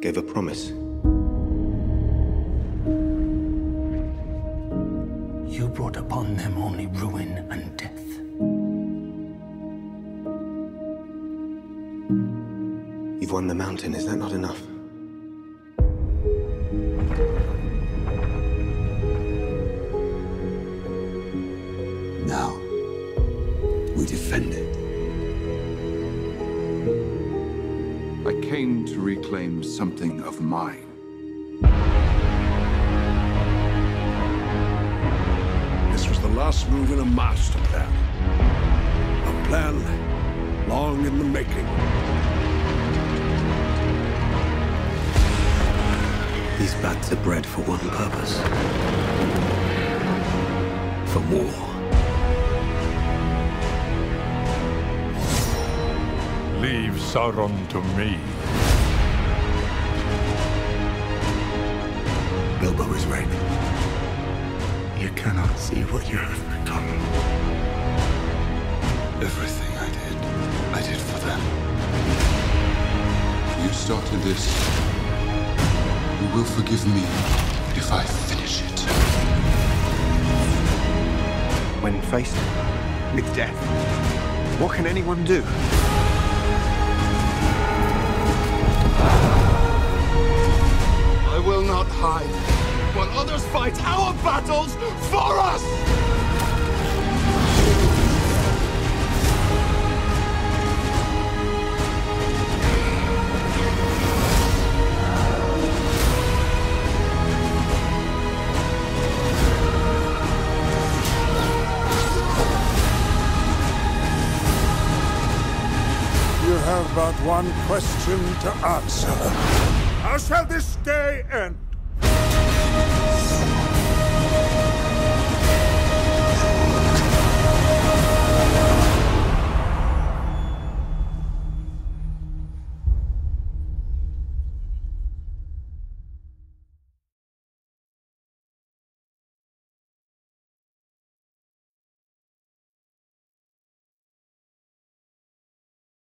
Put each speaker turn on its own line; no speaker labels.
gave a promise.
You brought upon them only ruin and death.
You've won the mountain, is that not enough?
Now, we defend it.
I came to reclaim something of mine.
This was the last move in a master plan. A plan long in the making.
These bats are bred for one purpose. For war.
Leave Sauron to me.
Bilbo is right.
You cannot see what you have become.
Everything I did, I did for them. You started this. You will forgive me if I finish it.
When faced with death, what can anyone do?
Hide while others fight our battles for us!
You have but one question to answer. How shall this day end?